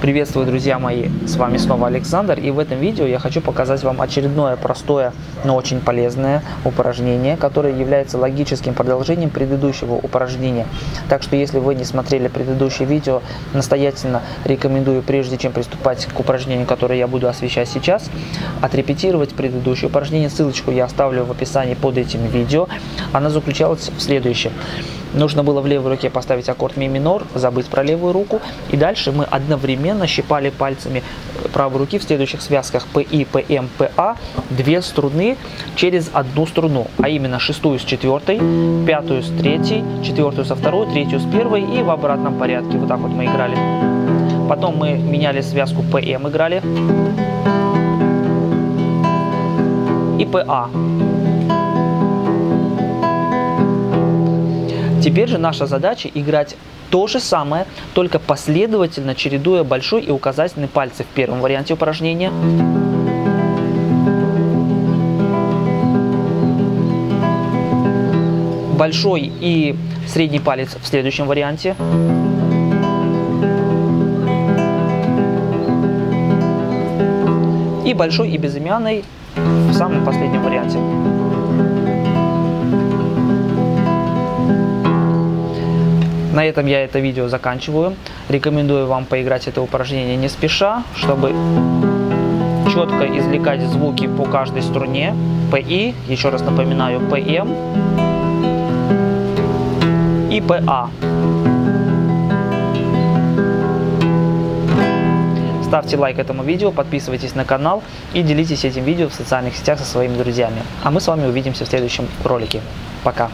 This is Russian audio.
Приветствую, друзья мои, с вами снова Александр, и в этом видео я хочу показать вам очередное простое, но очень полезное упражнение, которое является логическим продолжением предыдущего упражнения. Так что, если вы не смотрели предыдущее видео, настоятельно рекомендую, прежде чем приступать к упражнению, которое я буду освещать сейчас, отрепетировать предыдущее упражнение. Ссылочку я оставлю в описании под этим видео. Она заключалась в следующем. Нужно было в левой руке поставить аккорд ми минор, забыть про левую руку, и дальше мы одновременно щипали пальцами правой руки в следующих связках ПИ, ПМ, ПА две струны через одну струну, а именно шестую с четвертой, пятую с третьей, четвертую со второй, третью с первой и в обратном порядке. Вот так вот мы играли. Потом мы меняли связку ПМ, играли. И ПА. Теперь же наша задача играть то же самое, только последовательно чередуя большой и указательный пальцы в первом варианте упражнения. Большой и средний палец в следующем варианте. И большой и безымянный в самом последнем варианте. На этом я это видео заканчиваю. Рекомендую вам поиграть это упражнение не спеша, чтобы четко извлекать звуки по каждой струне. ПИ, еще раз напоминаю, ПМ и ПА. Ставьте лайк этому видео, подписывайтесь на канал и делитесь этим видео в социальных сетях со своими друзьями. А мы с вами увидимся в следующем ролике. Пока!